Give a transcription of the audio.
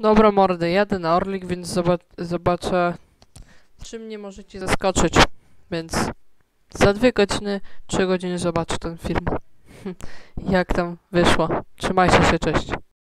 Dobra mordy, jadę na Orlik, więc zobaczę czym mnie możecie zaskoczyć. Więc za dwie godziny, trzy godziny zobaczę ten film. Jak tam wyszło. Trzymajcie się, cześć.